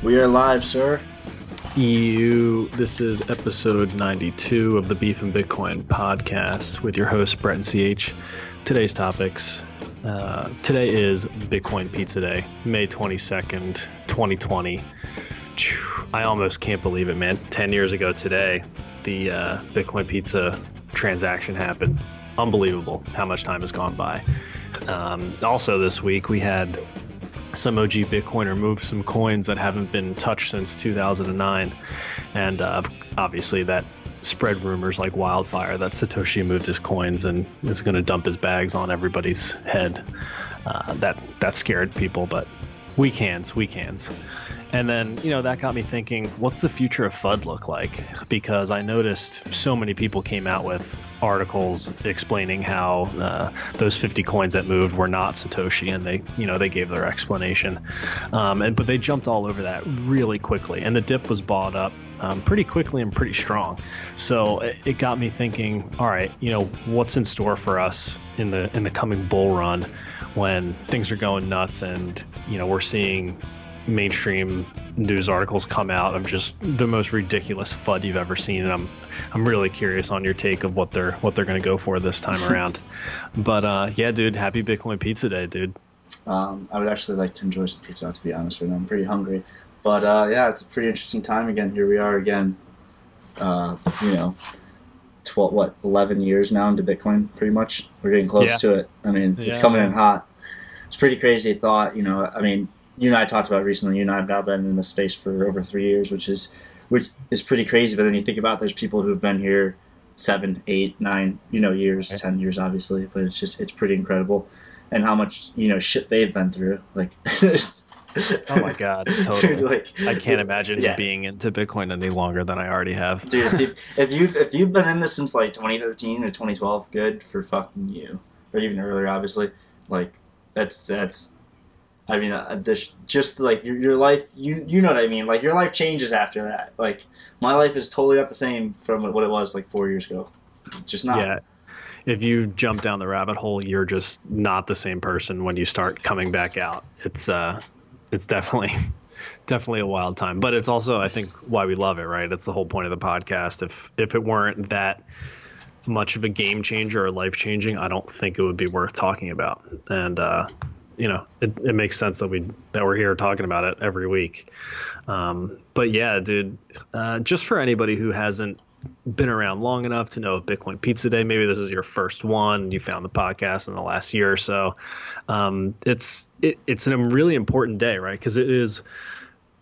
We are live, sir. You. This is episode 92 of the Beef and Bitcoin podcast with your host Brett and CH. Today's topics. Uh, today is Bitcoin Pizza Day, May 22nd, 2020. I almost can't believe it, man. 10 years ago today, the uh, Bitcoin Pizza transaction happened. Unbelievable how much time has gone by. Um, also, this week we had some OG Bitcoiner move some coins that haven't been touched since 2009, and uh, obviously that spread rumors like wildfire that Satoshi moved his coins and is going to dump his bags on everybody's head. Uh, that that scared people, but we cans, we cans. And then, you know, that got me thinking, what's the future of FUD look like? Because I noticed so many people came out with articles explaining how uh, those 50 coins that moved were not Satoshi, and they, you know, they gave their explanation. Um, and but they jumped all over that really quickly, and the dip was bought up um, pretty quickly and pretty strong. So it, it got me thinking, all right, you know, what's in store for us in the in the coming bull run? when things are going nuts and you know we're seeing mainstream news articles come out of just the most ridiculous FUD you've ever seen, and I'm I'm really curious on your take of what they're what they're going to go for this time around. but uh, yeah, dude, happy Bitcoin Pizza Day, dude. Um, I would actually like to enjoy some pizza, to be honest with you. I'm pretty hungry, but uh, yeah, it's a pretty interesting time again. Here we are again. Uh, you know, twelve what eleven years now into Bitcoin, pretty much. We're getting close Yeah. to it. I mean, it's Yeah. coming in hot. It's pretty crazy thought. You know, I mean, you and I talked about recently. You and I have now been in this space for over three years, which is which is pretty crazy. But then you think about there's people who've been here seven, eight, nine, you know, years, Yeah. ten years, obviously. But it's just it's pretty incredible, and how much you know shit they've been through. Like, Oh my god, totally. Dude, like, I can't imagine yeah. being into Bitcoin any longer than I already have. Dude, if, you, if you if you've been in this since like 2013 or 2012, good for fucking you, or even earlier, obviously. Like that's that's. I mean, uh, this just like your, your life. You you know what I mean. Like your life changes after that. Like my life is totally not the same from what it was like four years ago. It's just not. Yeah. If you jump down the rabbit hole, you're just not the same person when you start coming back out. It's uh it's definitely definitely a wild time. But it's also I think why we love it, right? It's the whole point of the podcast. If if it weren't that much of a game changer or life changing, I don't think it would be worth talking about. And uh you know, it, it makes sense that we that we're here talking about it every week. Um, but yeah, dude, uh, just for anybody who hasn't been around long enough to know of Bitcoin Pizza Day. Maybe this is your first one. You found the podcast in the last year or so. Um, it's it, it's a really important day, right? Because it is.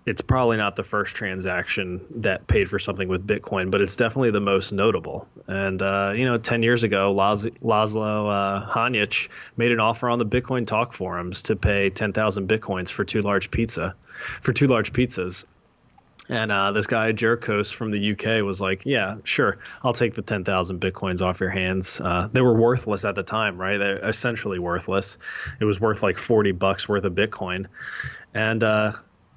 It's probably not the first transaction that paid for something with Bitcoin, but it's definitely the most notable. And uh, you know, ten years ago, Laz- Laszlo uh, Hanyecz made an offer on the Bitcoin Talk forums to pay ten thousand bitcoins for two large pizza, for two large pizzas. And uh, this guy jercos from the UK was like, "Yeah, sure, I'll take the ten thousand bitcoins off your hands." Uh, they were worthless at the time, right? They're essentially worthless. It was worth like forty bucks worth of Bitcoin, and uh,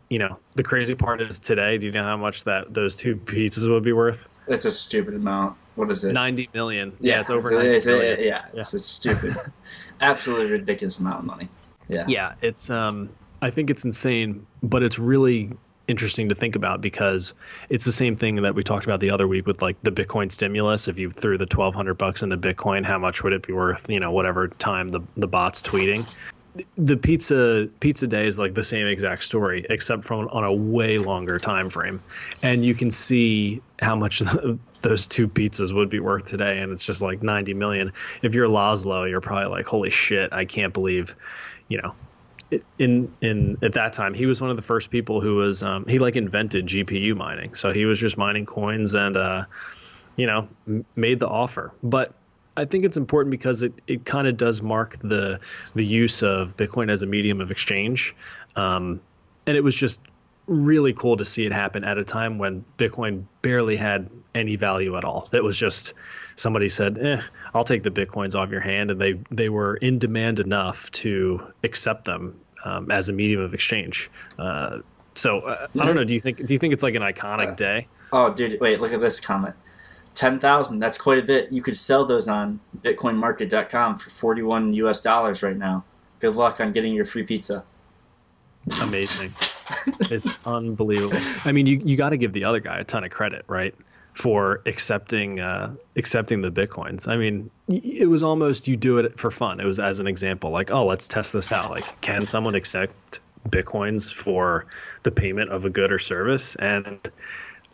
you know the crazy part is today. Do you know how much that those two pizzas would be worth? It's a stupid amount. What is it? Ninety million. Yeah, it's over It's, it's, million. yeah, it's, it's stupid. Absolutely ridiculous amount of money. Yeah. yeah it's um i think it's insane but it's really interesting to think about because it's the same thing that we talked about the other week with like the bitcoin stimulus if you threw the 1200 bucks into bitcoin how much would it be worth you know whatever time the the bots tweeting the pizza pizza day is like the same exact story except from on a way longer time frame. And you can see how much those two pizzas would be worth today and it's just like 90 million. If you're Laszlo you're probably like holy shit I can't believe you know. In in at that time he was one of the first people who was um, he like invented GPU mining. So he was just mining coins and uh you know made the offer. But I think it's important because it, it kind of does mark the the use of Bitcoin as a medium of exchange um, and it was just really cool to see it happen at a time when Bitcoin barely had any value at all. It was just somebody said, eh, I'll take the Bitcoins off your hand. And they, they were in demand enough to accept them um, as a medium of exchange. Uh, so uh, I don't know. Do you think, do you think it's like an iconic Uh, day? Oh, dude, wait, look at this comment. 10,000, that's quite a bit. You could sell those on bitcoinmarket.com for 41 US dollars right now. Good luck on getting your free pizza. Amazing. it's unbelievable. I mean, you, you got to give the other guy a ton of credit, right? For accepting uh, accepting the bitcoins. I mean, it was almost you do it for fun. It was as an example, like, oh, let's test this out. Like, can someone accept bitcoins for the payment of a good or service? And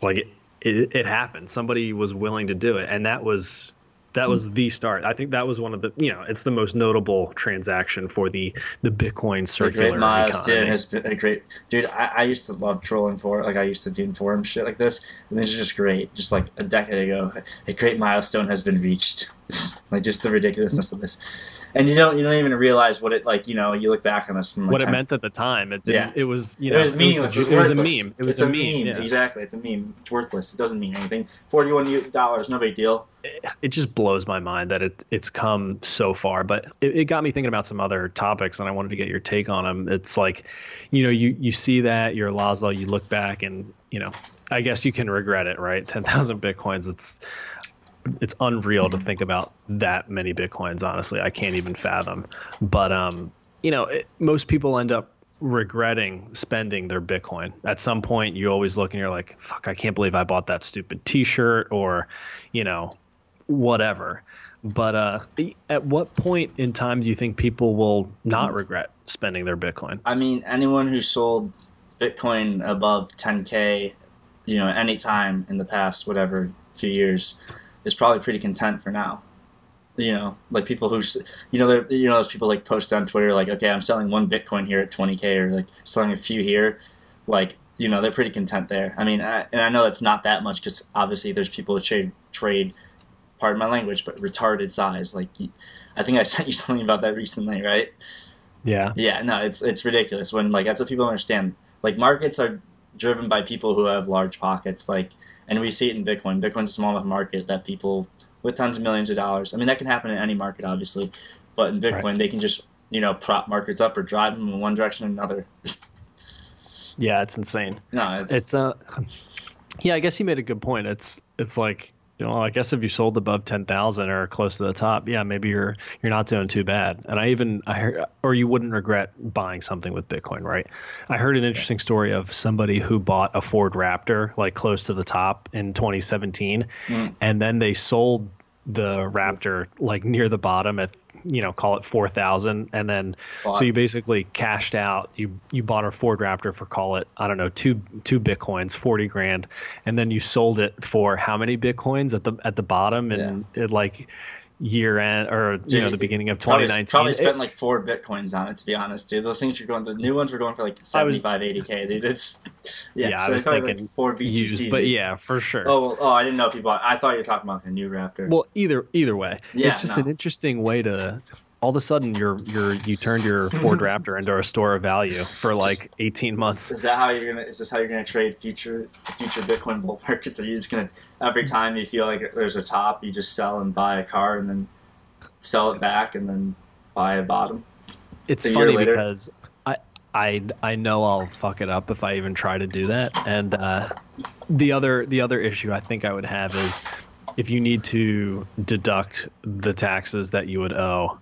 like, it, it, happened. Somebody was willing to do it, and that was that was the start. I think that was one of the you know it's the most notable transaction for the the Bitcoin circular. A great milestone has been a great dude. I, I used to love trolling for like I used to do in forum shit like this, and this is just great. Just like a decade ago, a great milestone has been reached. like just the ridiculousness of this and you don't you don't even realize what it like. You know, you look back on this from like, what it time. meant at the time. It didn't, yeah. it was you know it was meaningless. It was, it was a meme. It was it's a, meme. meme. Yeah. Exactly, it's a meme. It's worthless. It doesn't mean anything. Forty one dollars, no big deal. It, it, just blows my mind that it it's come so far. But it, it got me thinking about some other topics, and I wanted to get your take on them. It's like, you know, you you see that you're Laszlo, you look back, and you know, I guess you can regret it, right? Ten thousand bitcoins. It's it's unreal to think about that many bitcoins. Honestly, I can't even fathom. But um, you know, it, most people end up regretting spending their Bitcoin. At some point, you always look and you're like, "Fuck, I can't believe I bought that stupid T-shirt," or, you know, whatever. But uh, at what point in time do you think people will not regret spending their Bitcoin? I mean, anyone who sold Bitcoin above 10k, you know, any time in the past whatever few years, is probably pretty content for now. You know, like people who, you know, you know, those people like post on Twitter like, okay, I'm selling one Bitcoin here at 20k, or like selling a few here, like you know, they're pretty content there. I mean, I, and I know it's not that much because obviously there's people who trade trade, pardon my language, but retarded size. Like, I think I sent you something about that recently, right? Yeah. Yeah. No, it's it's ridiculous when like that's what people understand. Like markets are driven by people who have large pockets. Like and we see it in Bitcoin. Bitcoin's a small enough market that people with tons of millions of dollars. I mean, that can happen in any market, obviously, but in Bitcoin, right. they can just you know prop markets up or drive them in one direction or another. yeah, it's insane. No, it's, it's uh, yeah. I guess you made a good point. It's it's like you know, I guess if you sold above ten thousand or close to the top, yeah, maybe you're you're not doing too bad. And I even I heard, or you wouldn't regret buying something with Bitcoin, right? I heard an interesting story of somebody who bought a Ford Raptor like close to the top in 2017, mm. and then they sold the Raptor like near the bottom at you know call it four thousand, and then so you basically cashed out. You you bought a Ford Raptor for call it I don't know two two bitcoins, forty grand, and then you sold it for how many bitcoins at the at the bottom, and yeah. it like year end or dude, you know the beginning of 2019 probably, probably spent like four bitcoins on it to be honest dude. Those things are going the new ones were going for like 75 was, 80k dude. It's yeah, yeah so I was thinking like four BTC used, but yeah for sure. Oh well, oh I didn't know if you bought I thought you were talking about the new Raptor. Well either either way yeah, it's just no. an interesting way to all of a sudden you're you're you turned your Ford Raptor into a store of value for like 18 months. Is that how you're gonna? Is this how you're gonna trade future future Bitcoin bull markets? Are you just gonna every time you feel like there's a top, you just sell and buy a car and then sell it back and then buy a bottom? It's funny because I I I know I'll fuck it up if I even try to do that. And uh, the other the other issue I think I would have is if you need to deduct the taxes that you would owe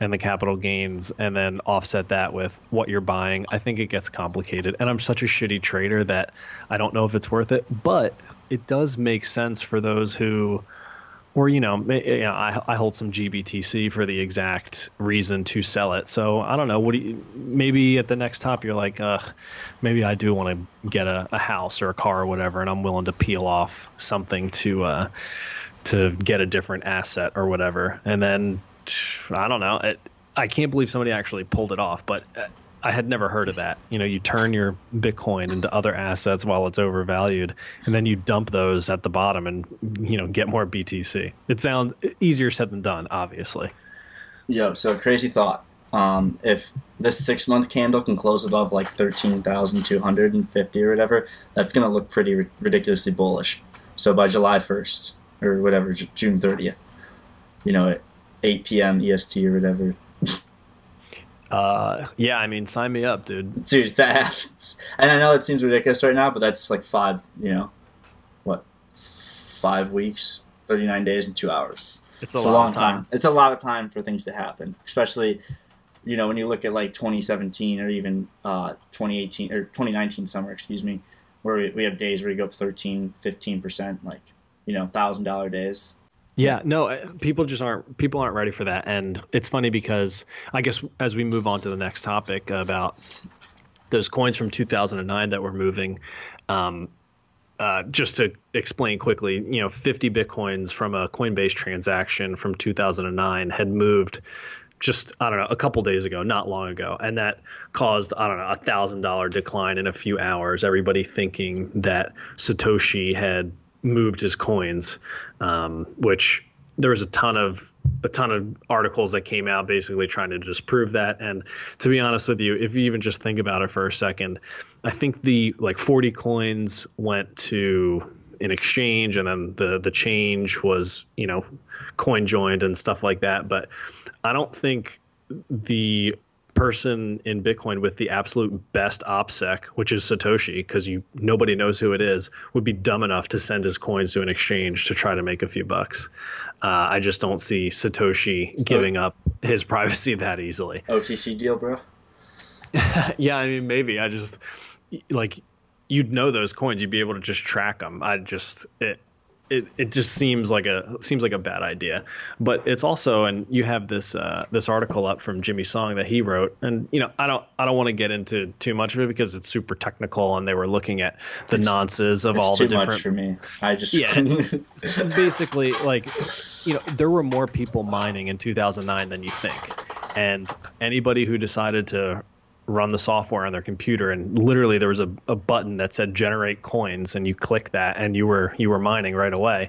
and the capital gains and then offset that with what you're buying, I think it gets complicated. And I'm such a shitty trader that I don't know if it's worth it, but it does make sense for those who or you know, you know I, I hold some GBTC for the exact reason to sell it. So I don't know. What do you? Maybe at the next top, you're like, uh, maybe I do want to get a, a, house or a car or whatever, and I'm willing to peel off something to uh, to get a different asset or whatever. And then I don't know. It, I can't believe somebody actually pulled it off, but uh, I had never heard of that. You know, you turn your Bitcoin into other assets while it's overvalued, and then you dump those at the bottom and you know get more BTC. It sounds easier said than done, obviously. Yo, so crazy thought. Um, if this six month candle can close above like thirteen thousand two hundred and fifty or whatever, that's gonna look pretty ridiculously bullish. So by July first or whatever, June thirtieth, you know, 8 p.m. EST or whatever. uh, yeah, I mean, sign me up, dude. Dude, that happens. And I know it seems ridiculous right now, but that's like five, you know, what, five weeks, 39 days, and two hours. It's a, it's a long time. time. It's a lot of time for things to happen, especially you know, when you look at like 2017 or even uh, 2018 or 2019 summer, excuse me, where we, we have days where you go up 13, 15 percent, like you know, thousand dollar days. Yeah, no, uh, people just aren't people aren't ready for that, and it's funny because I guess as we move on to the next topic about those coins from 2009 that were moving, um, uh, just to explain quickly, you know, 50 bitcoins from a Coinbase transaction from 2009 had moved just I don't know a couple days ago, not long ago, and that caused I don't know a thousand dollar decline in a few hours. Everybody thinking that Satoshi had moved his coins, um, which there was a ton of a ton of articles that came out basically trying to disprove that. And to be honest with you, if you even just think about it for a second, I think the like 40 coins went to an exchange and then the the change was, you know, coin joined and stuff like that. But I don't think the person in Bitcoin with the absolute best OPSEC, which is Satoshi, because you nobody knows who it is, would be dumb enough to send his coins to an exchange to try to make a few bucks. Uh, I just don't see Satoshi giving up his privacy that easily. OTC deal, bro. yeah, I mean maybe. I just like you'd know those coins, you'd be able to just track them. I just it it, it just seems like a seems like a bad idea. But it's also and you have this uh, this article up from Jimmy Song that he wrote, and you know I don't I don't want to get into too much of it because it's super technical, and they were looking at the It's- nonces of all too the different. much for me. I just Yeah. basically like you know there were more people mining in 2009 than you think and anybody who decided to run the software on their computer and literally there was a, a button that said generate coins and you click that and you were you were mining right away.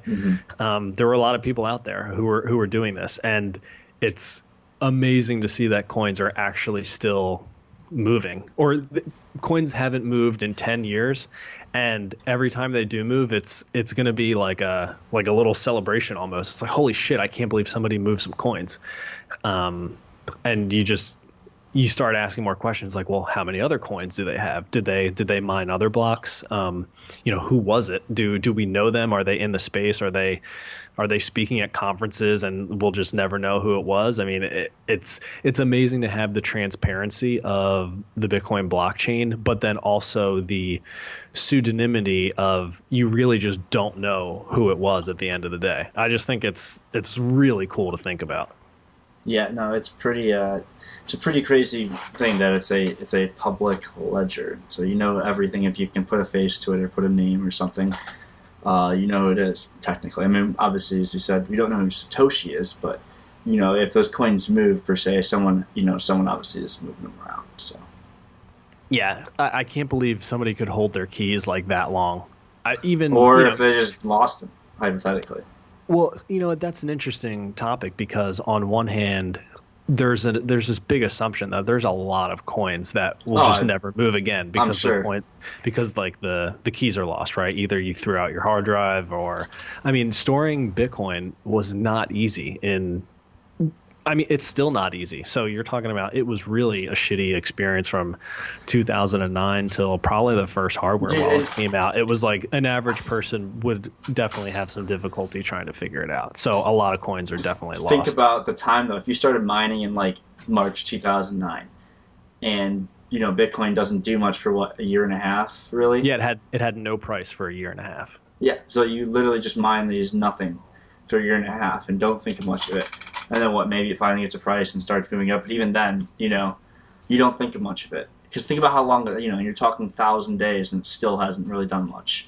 Um, there were a lot of people out there who were who were doing this and it's amazing to see that coins are actually still moving or th- coins haven't moved in 10 years and every time they do move it's it's going to be like a like a little celebration almost. It's like holy shit i can't believe somebody moved some coins. Um, and you just you start asking more questions like well how many other coins do they have? Did they did they mine other blocks? Um, you know who was it? Do do we know them? Are they in the space? Are they are they speaking at conferences and we'll just never know who it was? I mean it, it's it's amazing to have the transparency of the bitcoin blockchain but then also the pseudonymity of you really just don't know who it was at the end of the day. I just think it's it's really cool to think about Yeah, no, it's pretty. Uh, it's a pretty crazy thing that it's a it's a public ledger. So you know everything if you can put a face to it or put a name or something. Uh, you know it is technically. I mean, obviously, as you said, we don't know who Satoshi is, but you know if those coins move per se, someone you know someone obviously is moving them around. So Yeah, I, I can't believe somebody could hold their keys like that long. I even or you know, if they just lost them hypothetically. Well, you know, that's an interesting topic because on one hand, there's a there's this big assumption that there's a lot of coins that will Oh, just never move again because sure. the point because like the the keys are lost, right? Either you threw out your hard drive or I mean, storing Bitcoin was not easy in I mean, it's still not easy. So you're talking about it was really a shitty experience from 2009 till probably the first hardware wallets came out. It was like an average person would definitely have some difficulty trying to figure it out. So a lot of coins are definitely lost. Think about the time though. If you started mining in like March 2009, and you know Bitcoin doesn't do much for what a year and a half, really. yeah, it had it had no price for a year and a half. Yeah. So you literally just mine these nothing for a year and a half and don't think much of it. And then what? Maybe it finally gets a price and starts moving up. But even then, you know, you don't think of much of it because think about how long you know you're talking thousand days and it still hasn't really done much.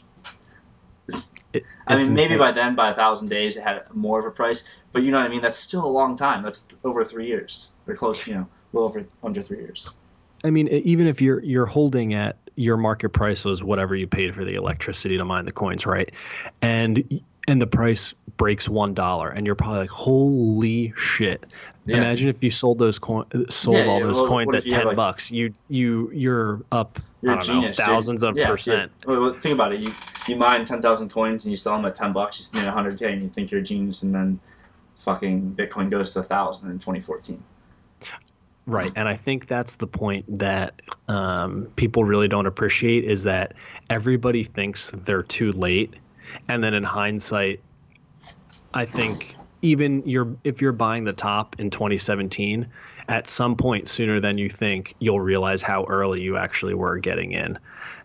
It- I mean, maybe by then, by a thousand days, it had more of a price. But you know what I mean? That's still a long time. That's over three years. Or close, you know, a little over under three years. I mean, even if you're you're holding at your market price was whatever you paid for the electricity to mine the coins, right? And and the price breaks one dollar, and you're probably like, "Holy shit!" Yeah. Imagine if you sold those coin, sold Yeah, all yeah, those well, coins at if you had, ten like- bucks. You you you're up You're I a don't genius. know, dude. thousands of Yeah, percent. well, think about it. You you mine ten thousand coins and you sell them at ten bucks. You spend hundred k and you think you're a genius, and then fucking Bitcoin goes to a thousand in 2014. Right, and I think that's the point that um, people really don't appreciate is that everybody thinks they're too late, and then in hindsight, I think even you're if you're buying the top in 2017, at some point sooner than you think, you'll realize how early you actually were getting in.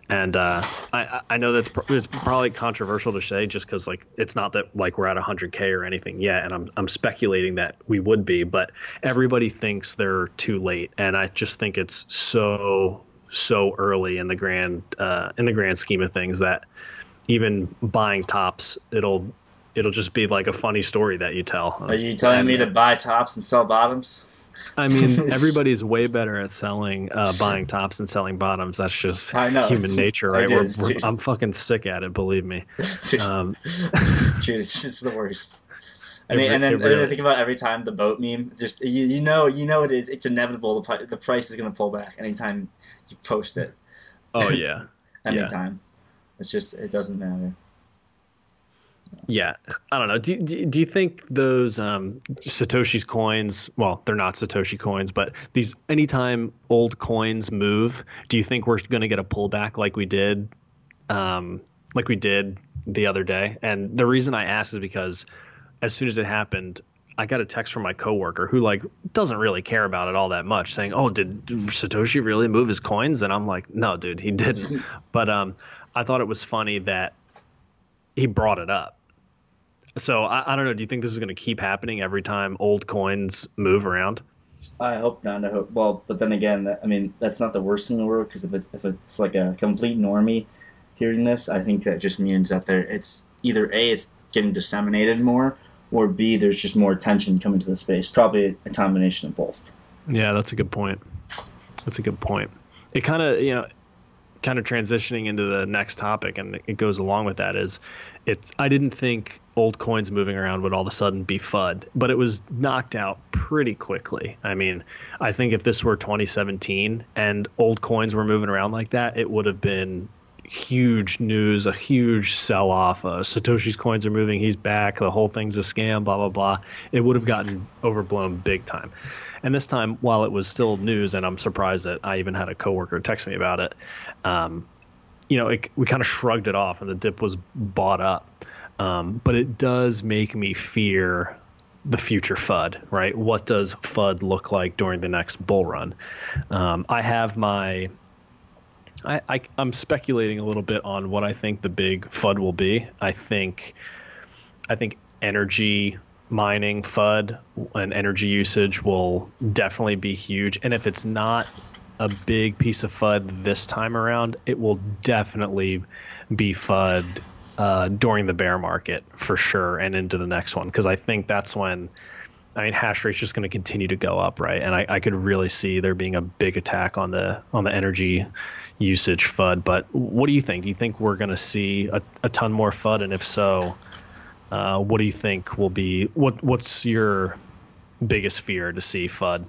And uh, I, I know that's it's probably controversial to say just because like it's not that like we're at 100k or anything yet, and I'm I'm speculating that we would be, but everybody thinks they're too late, and I just think it's so so early in the grand uh, in the grand scheme of things that even buying tops, it'll it'll just be like a funny story that you tell. Are you telling And, me to buy tops and sell bottoms? I mean, everybody's way better at selling, uh, buying tops and selling bottoms. That's just I know, human nature, it right? We're, we're. I'm fucking sick at it, believe me. Um, Dude, it's, it's the worst. I mean, re- and then, it and I think about every time the boat meme. Just you, you know, you know it is. It's inevitable. The, the price is going to pull back anytime you post it. oh yeah, Yeah. Anytime. It's just it doesn't matter. yeah. I don't know. Do, do, do you think those um, Satoshi's coins? Well, they're not Satoshi coins, but these anytime old coins move, do you think we're going to get a pullback like we did, um, like we did the other day? And the reason I ask is because as soon as it happened, I got a text from my coworker who like doesn't really care about it all that much, saying, "Oh, did Satoshi really move his coins?" And I'm like, "No, dude, he didn't." but um, I thought it was funny that he brought it up. So I, I don't know. Do you think this is going to keep happening every time old coins move around? I hope not. I hope. Well, but then again, that, I mean, that's not the worst thing in the world because if it's if it's like a complete normie hearing this, I think that just means that there it's either a it's getting disseminated more, or b there's just more attention coming to the space. Probably a combination of both. Yeah, that's a good point. That's a good point. It kind of, you know, kind of transitioning into the next topic, and it goes along with that is, it's. I didn't think old coins moving around would all of a sudden be FUD, but it was knocked out pretty quickly. I mean, I think if this were 2017 and old coins were moving around like that, it would have been huge news, a huge sell off. Uh, Satoshi's coins are moving, he's back, the whole thing's a scam, blah, blah, blah. It would have gotten overblown big time. And this time, while it was still news, and I'm surprised that I even had a coworker text me about it, um, you know, it, we kind of shrugged it off and the dip was bought up. Um, but it does make me fear the future FUD, right? What does FUD look like during the next bull run? Um, I have my I, I I'm speculating a little bit on what I think the big FUD will be. I think I think energy mining FUD and energy usage will definitely be huge. And if it's not a big piece of FUD this time around, it will definitely be FUD uh, during the bear market for sure and into the next one because I think that's when I mean hash rate's just going to continue to go up, right? And I, I could really see there being a big attack on the on the energy usage FUD. But what do you think? Do you think we're going to see a, a ton more FUD? And if so, uh, what do you think will be what What's your biggest fear to see FUD?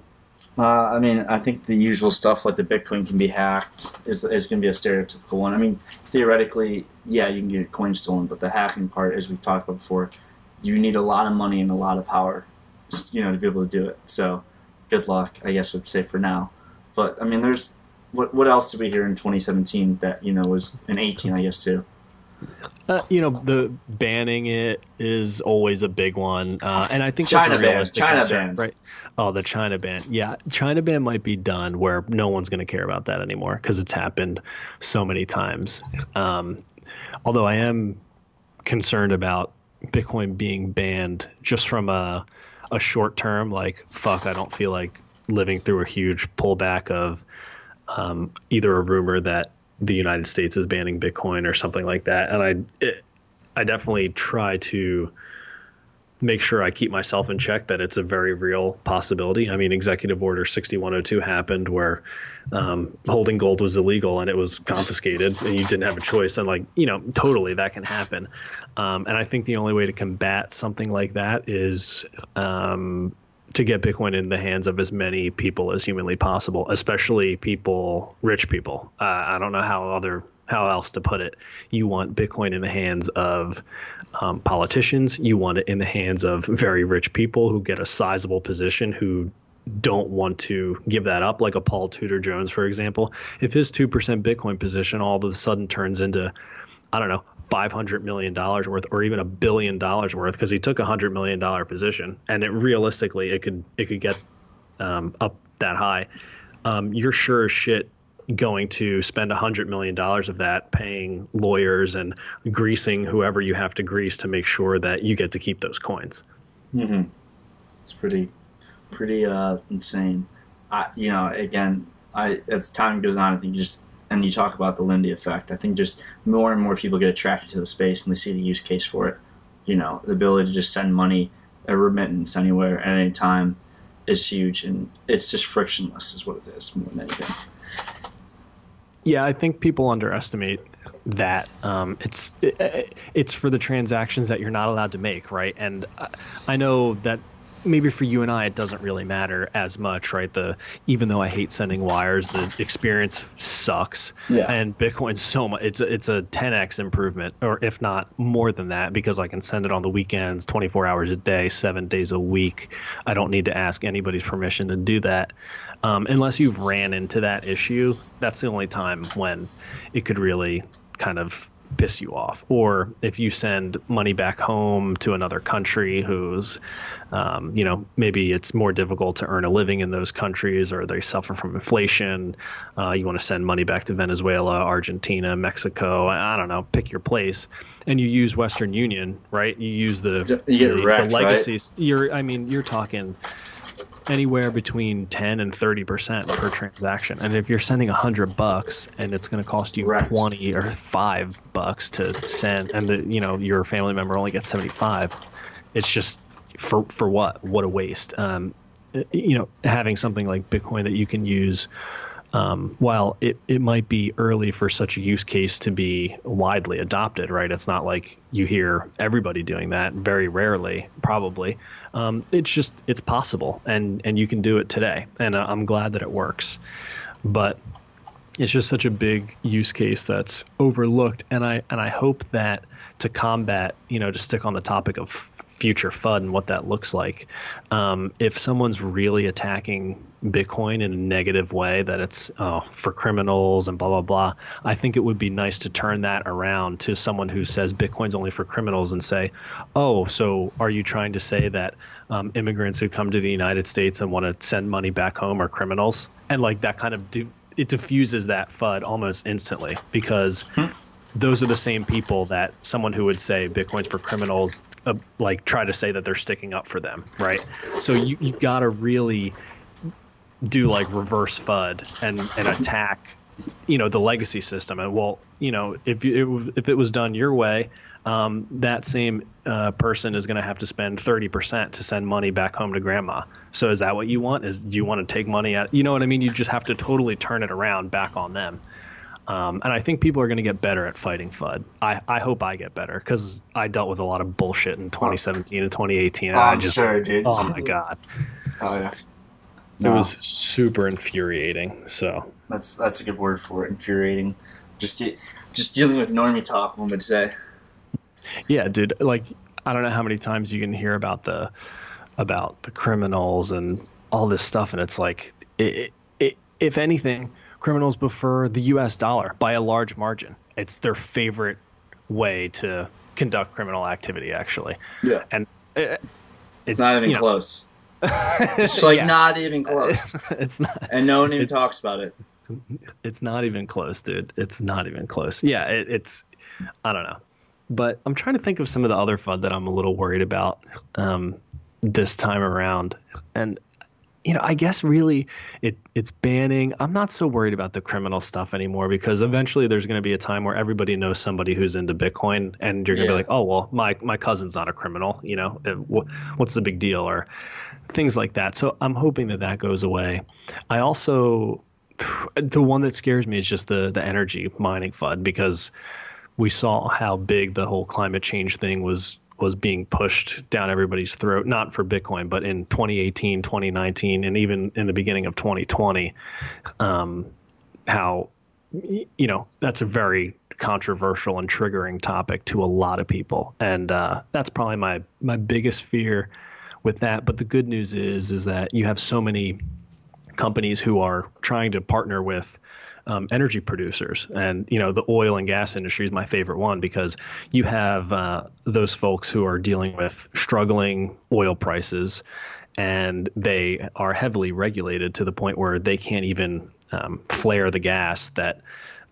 Uh, I mean, I think the usual stuff like the Bitcoin can be hacked is, is going to be a stereotypical one. I mean, theoretically, yeah, you can get coin stolen, but the hacking part, as we've talked about before, you need a lot of money and a lot of power, you know, to be able to do it. So, good luck, I guess, would say for now. But I mean, there's what what else did we hear in 2017 that you know was in 18, I guess too. Uh, you know, the banning it is always a big one, uh, and I think that's China a ban, realistic China concern, ban. right? Oh, the China ban. Yeah, China ban might be done where no one's going to care about that anymore because it's happened so many times. Um, although I am concerned about Bitcoin being banned just from a a short term, like fuck, I don't feel like living through a huge pullback of um, either a rumor that the United States is banning Bitcoin or something like that. And I, it, I definitely try to make sure I keep myself in check that it's a very real possibility. I mean, Executive Order 6102 happened where um, holding gold was illegal and it was confiscated and you didn't have a choice. And, like, you know, totally that can happen. Um, and I think the only way to combat something like that is. Um, to get Bitcoin in the hands of as many people as humanly possible, especially people, rich people. Uh, I don't know how other how else to put it. You want Bitcoin in the hands of um, politicians. You want it in the hands of very rich people who get a sizable position who don't want to give that up, like a Paul Tudor Jones, for example. If his two percent Bitcoin position all of a sudden turns into I don't know, five hundred million dollars worth, or even a billion dollars worth, because he took a hundred million dollar position, and it realistically it could it could get um, up that high. Um, you're sure as shit going to spend a hundred million dollars of that paying lawyers and greasing whoever you have to grease to make sure that you get to keep those coins. Mm-hmm. It's pretty, pretty uh, insane. I, you know, again, I as time goes on, I think just and you talk about the Lindy effect. I think just more and more people get attracted to the space and they see the use case for it. You know, the ability to just send money, a remittance anywhere at any time, is huge, and it's just frictionless, is what it is more than anything. Yeah, I think people underestimate that. Um, it's it, it's for the transactions that you're not allowed to make, right? And I, know that maybe for you and I, it doesn't really matter as much, right? The even though I hate sending wires, the experience sucks. Yeah. And Bitcoin's so much. It's a, it's a 10x improvement, or if not more than that, because I can send it on the weekends, 24 hours a day, seven days a week. I don't need to ask anybody's permission to do that, um, unless you've ran into that issue. That's the only time when it could really kind of piss you off or if you send money back home to another country who's um, you know maybe it's more difficult to earn a living in those countries or they suffer from inflation uh, you want to send money back to venezuela argentina mexico i don't know pick your place and you use western union right you use the, You get the, wrecked, the right? you're i mean you're talking anywhere between 10 and 30 percent per transaction and if you're sending 100 bucks and it's going to cost you Correct. 20 or 5 bucks to send and the, you know your family member only gets 75 it's just for for what what a waste um you know having something like bitcoin that you can use um, while it, it might be early for such a use case to be widely adopted, right? It's not like you hear everybody doing that. Very rarely, probably. Um, it's just it's possible, and and you can do it today, and uh, I'm glad that it works. But it's just such a big use case that's overlooked, and I and I hope that to combat, you know, to stick on the topic of future FUD and what that looks like, um, if someone's really attacking Bitcoin in a negative way, that it's oh, for criminals and blah blah blah, I think it would be nice to turn that around to someone who says Bitcoin's only for criminals and say, oh, so are you trying to say that um, immigrants who come to the United States and want to send money back home are criminals? And like that kind of do it diffuses that FUD almost instantly because those are the same people that someone who would say Bitcoin's for criminals, uh, like try to say that they're sticking up for them, right? So you you got to really do like reverse FUD and and attack, you know, the legacy system. And well, you know, if you, it, if it was done your way, um, that same uh, person is going to have to spend 30% to send money back home to grandma. So is that what you want? Is do you want to take money out? You know what I mean? You just have to totally turn it around back on them. Um, and I think people are going to get better at fighting FUD. I, I hope I get better because I dealt with a lot of bullshit in 2017 and 2018. And Oh, I I'm just, sure, dude. oh my god, Oh yeah. it was super infuriating. So That's that's a good word for it. Infuriating. Just just dealing with normie talk. One would say. yeah, dude, like I don't know how many times you can hear about the about the criminals and all this stuff, and it's like, it, it, if anything, criminals prefer the U.S. dollar by a large margin. It's their favorite way to conduct criminal activity, actually. Yeah. and it, It's not even you know, close. It's like yeah. not even close. it's not. and no one even It- talks about it. It's not even close, dude. It's not even close. Yeah, it, it's. I don't know, but I'm trying to think of some of the other fun that I'm a little worried about um, this time around, and you know, I guess really it it's banning. I'm not so worried about the criminal stuff anymore because eventually there's going to be a time where everybody knows somebody who's into Bitcoin, and you're going to Yeah. be like, oh well, my my cousin's not a criminal. You know, uh, wh- what's the big deal or things like that. So I'm hoping that that goes away. I also the one that scares me is just the the energy mining FUD because we saw how big the whole climate change thing was was being pushed down everybody's throat not for bitcoin but in 2018 2019 and even in the beginning of 2020 um, how you know that's a very controversial and triggering topic to a lot of people. And uh, that's probably my my biggest fear with that. But the good news is is that you have so many companies who are trying to partner with um, energy producers. And, you know, the oil and gas industry is my favorite one because you have uh, those folks who are dealing with struggling oil prices and they are heavily regulated to the point where they can't even um, flare the gas that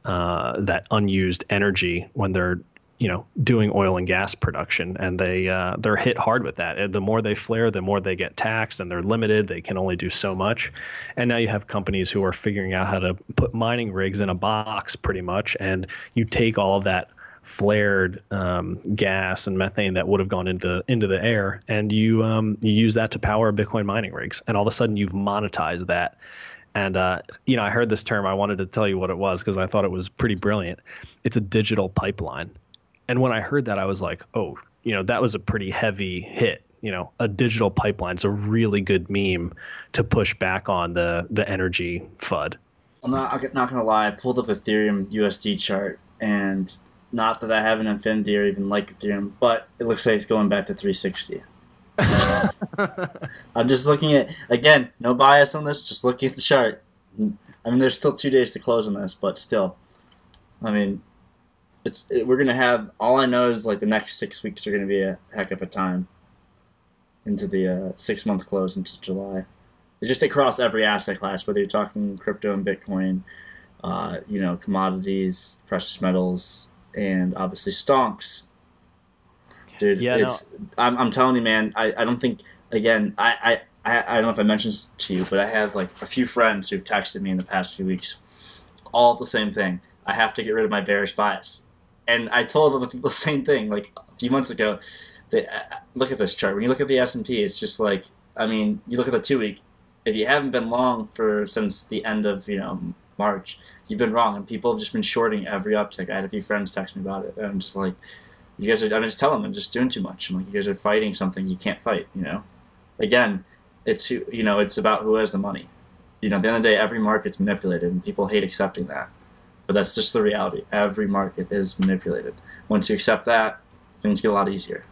uh, that unused energy when they're you know doing oil and gas production and they uh, they're hit hard with that. And the more they flare the more they get taxed and they're limited. They can only do so much. And now you have companies who are figuring out how to put mining rigs in a box pretty much and you take all of that flared um, gas and methane that would have gone into into the air and you um, you use that to power bitcoin mining rigs. And all of a sudden you've monetized that. And uh, you know i heard this term. I wanted to tell you what it was because i thought it was pretty brilliant. It's a digital pipeline and when I heard that, I was like, oh, you know, that was a pretty heavy hit. You know, a digital pipeline is a really good meme to push back on the the energy FUD. I'm not I'm not gonna lie. I pulled up Ethereum USD chart, and not that I have an Infinity or even like Ethereum, but it looks like it's going back to 360. I'm just looking at again, no bias on this. Just looking at the chart. I mean, there's still two days to close on this, but still, I mean, it's it, we're gonna have all I know is like the next six weeks are gonna be a heck of a time into the uh, six month close into July. It's just across every asset class, whether you're talking crypto and Bitcoin, uh, you know, commodities, precious metals, and obviously stonks. Dude, yeah, it's no. I'm, I'm telling you, man. I, I don't think again. I, I I don't know if I mentioned this to you, but I have like a few friends who've texted me in the past few weeks, all the same thing. I have to get rid of my bearish bias and I told other people the same thing like a few months ago. That uh, look at this chart. When you look at the S and P, it's just like I mean, you look at the two week. If you haven't been long for since the end of you know March, you've been wrong, and people have just been shorting every uptick. I had a few friends text me about it, and I'm just like, you guys are. I'm just telling them, I'm just doing too much. I'm like, you guys are fighting something you can't fight. You know, again, it's who you know. It's about who has the money. You know, at the end of the day, every market's manipulated, and people hate accepting that. But that's just the reality. Every market is manipulated. Once you accept that, things get a lot easier.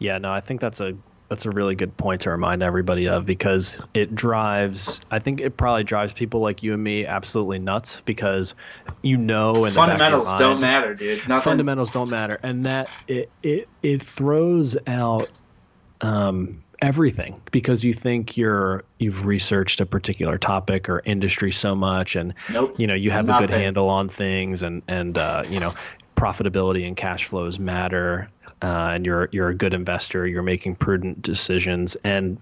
Yeah, no, I think that's a that's a really good point to remind everybody of because it drives i think it probably drives people like you and me absolutely nuts because you know and fundamentals mind, don't matter dude Nothing. fundamentals don't matter and that it it, it throws out um, everything because you think you're you've researched a particular topic or industry so much and nope, you know you have nothing. a good handle on things and and uh, you know profitability and cash flows matter uh, and you're you're a good investor you're making prudent decisions and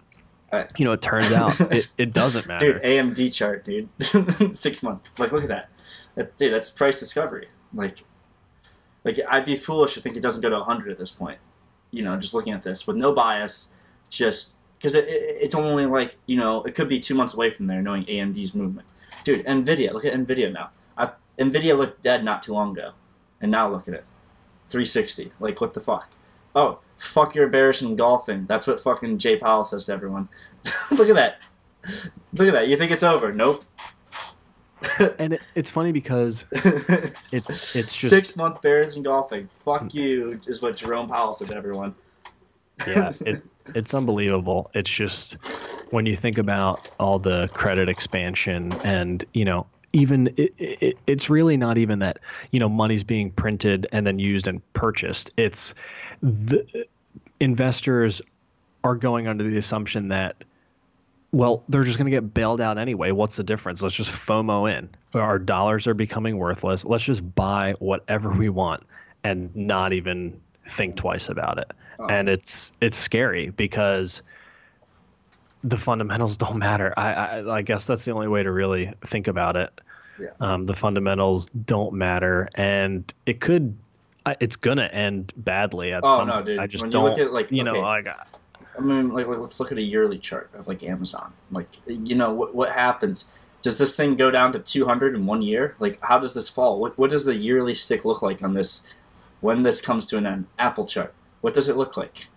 you know it turns out it, it doesn't matter. Dude amd chart dude. Six months. Like look at that. that dude that's price discovery. Like like i'd be foolish to think it doesn't go to 100 at this point. You know just looking at this with no bias just because it, it, it's only like you know it could be two months away from there knowing AMD's movement. Dude, Nvidia, look at Nvidia now. I, Nvidia looked dead not too long ago, and now look at it, 360. Like what the fuck? Oh, fuck your bearish and golfing. That's what fucking Jay Powell says to everyone. look at that. Look at that. You think it's over? Nope. and it, it's funny because it's it's just six month bears and golfing. Fuck you is what Jerome Powell said to everyone. yeah, it, it's unbelievable. It's just when you think about all the credit expansion and you know even it, it, it's really not even that you know money's being printed and then used and purchased. It's the investors are going under the assumption that well they're just going to get bailed out anyway. What's the difference? Let's just FOMO in. Our dollars are becoming worthless. Let's just buy whatever we want and not even think twice about it. Oh. And it's it's scary because the fundamentals don't matter. I, I, I guess that's the only way to really think about it. Yeah. Um, the fundamentals don't matter, and it could. It's gonna end badly at oh, some. no, dude. I just when don't. You look at, like, you okay. know, like. I mean, like, like, let's look at a yearly chart of like Amazon. Like, you know, what what happens? Does this thing go down to 200 in one year? Like, how does this fall? What what does the yearly stick look like on this when this comes to an end? Apple chart. What does it look like?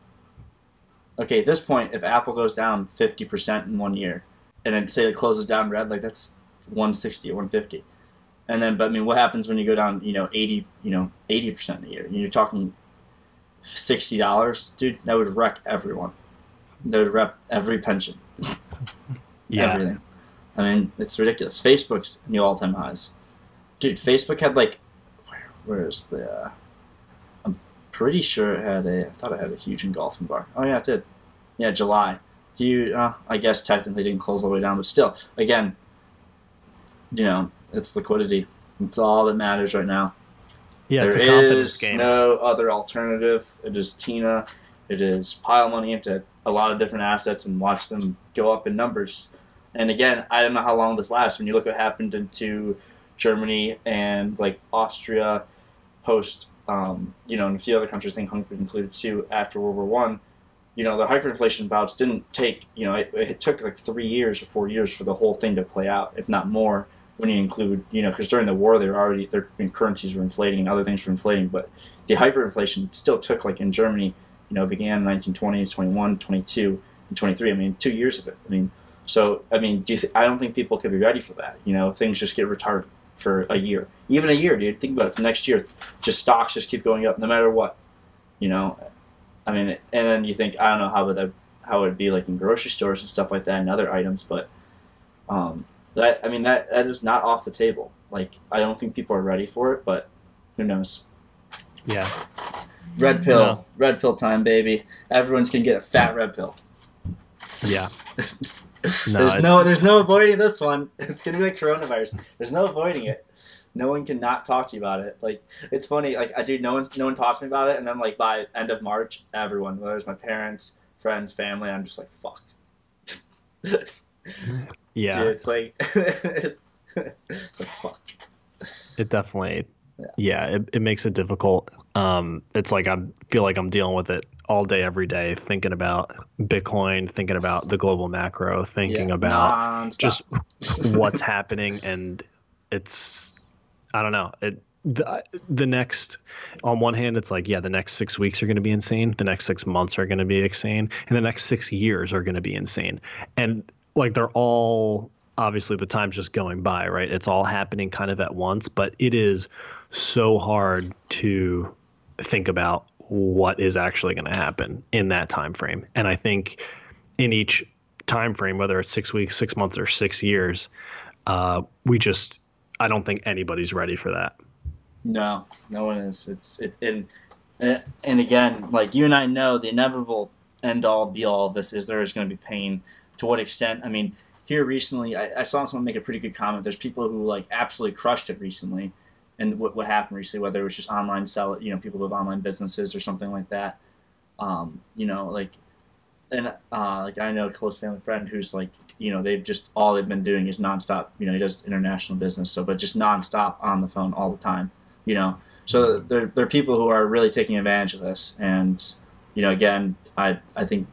Okay, at this point, if Apple goes down 50% in one year, and then say it closes down red, like that's 160 or 150. And then, but I mean, what happens when you go down, you know, 80, you know, 80% a year? You're talking $60, dude, that would wreck everyone. That would wreck every pension. yeah. Everything. I mean, it's ridiculous. Facebook's new all-time highs. Dude, Facebook had like, where, where is the? Uh, pretty sure it had a. I thought it had a huge engulfing bar. Oh yeah, it did. Yeah, July. You, uh, I guess technically didn't close all the way down, but still, again, you know, it's liquidity. It's all that matters right now. Yeah, it's a confidence is game. no other alternative. It is Tina. It is pile money into a lot of different assets and watch them go up in numbers. And again, I don't know how long this lasts. When you look what happened into Germany and like Austria, post, um, you know, and a few other countries, I think Hungary included too, after World War One. You know, the hyperinflation bouts didn't take. You know, it, it took like three years or four years for the whole thing to play out, if not more when you include, you know, because during the war they were already their currencies were inflating and other things were inflating, but the hyperinflation still took like in Germany, you know, began in 1920s, 21, 22, and 23. I mean, two years of it. I mean, so I mean, do th- I don't think people could be ready for that. You know, things just get retarded for a year, even a year, dude. Think about it. For next year, just stocks just keep going up no matter what. You know, I mean, and then you think I don't know how would that how it would be like in grocery stores and stuff like that and other items, but um, that I mean that that is not off the table. Like I don't think people are ready for it, but who knows? Yeah. Red pill, No. red pill time, baby. Everyone's gonna get a fat red pill. Yeah. there's it's- no, there's no avoiding this one. It's gonna be like coronavirus. There's no avoiding it. No one can not talk to you about it. Like it's funny. Like I do. No one's no one talks to me about it, and then like by end of March, everyone, whether it's my parents, friends, family, I'm just like fuck. Yeah. Dude, it's like it's like fuck. It definitely, Yeah. yeah, it, it makes it difficult. Um, it's like I feel like I'm dealing with it all day, every day, thinking about Bitcoin, thinking about the global macro, thinking Yeah, about nonstop. just what's happening, and it's, I don't know, it. The, the next on one hand it's like yeah the next six weeks are going to be insane. The next six months are going to be insane. And the next six years are going to be insane. And like they're all obviously the time's just going by right? It's all happening kind of at once. But it is so hard to think about what is actually going to happen in that time frame and i think in each time frame whether it's six weeks six months or six years uh, we just i don't think anybody's ready for that No, no one is. It's it and and again, like you and I know, the inevitable end all be all of this is there is going to be pain. To what extent? I mean, here recently, I, I saw someone make a pretty good comment. There's people who like absolutely crushed it recently, and what what happened recently, whether it was just online sell, you know, people with online businesses or something like that. Um, you know, like, and uh, like I know a close family friend who's like, you know, they've just all they've been doing is nonstop. You know, he does international business, so but just nonstop on the phone all the time you know so there, there are people who are really taking advantage of this and you know again i i think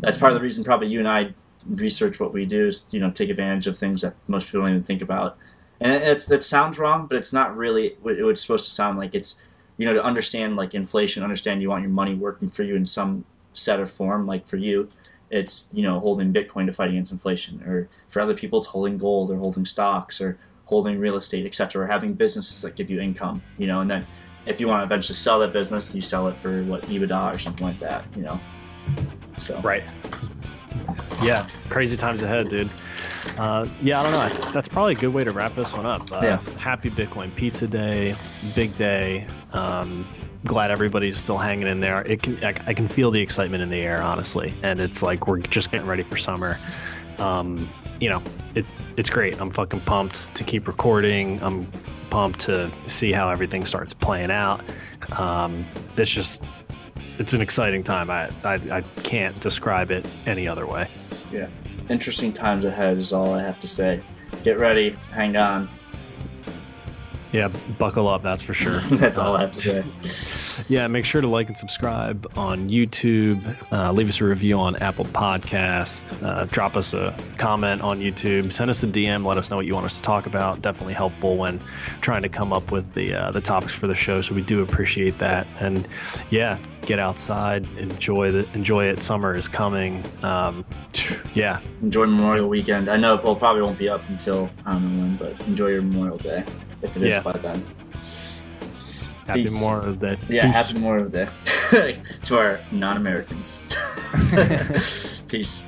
that's part of the reason probably you and i research what we do is you know take advantage of things that most people don't even think about and it, it's that sounds wrong but it's not really what it was supposed to sound like it's you know to understand like inflation understand you want your money working for you in some set of form like for you it's you know holding bitcoin to fight against inflation or for other people it's holding gold or holding stocks or holding real estate, etc., or having businesses that give you income, you know, and then if you want to eventually sell that business, you sell it for what EBITDA or something like that, you know. So Right. Yeah, crazy times ahead, dude. Uh, yeah, I don't know. That's probably a good way to wrap this one up. Uh, Yeah. Happy Bitcoin Pizza Day, big day. Um, glad everybody's still hanging in there. It can, I, I can feel the excitement in the air, honestly, and it's like we're just getting ready for summer. Um, you know, it, it's great. I'm fucking pumped to keep recording. I'm pumped to see how everything starts playing out. Um, it's just it's an exciting time. I, I I can't describe it any other way. Interesting times ahead is all I have to say. Get ready, hang on. Yeah, buckle up, that's for sure. That's all I have to uh, say. Yeah, make sure to like and subscribe on YouTube. Uh, leave us a review on Apple Podcasts. Uh, drop us a comment on YouTube. Send us a DM. Let us know what you want us to talk about. Definitely helpful when trying to come up with the uh, the topics for the show. So we do appreciate that. And yeah, get outside, enjoy the enjoy it. Summer is coming. Um, yeah, Enjoy Memorial Weekend. I know it probably won't be up until I don't know when, but enjoy your Memorial Day if it is Yeah. by then. Happy Peace. Memorial Day. Yeah, Peace. happy Memorial Day to our non-Americans. Peace.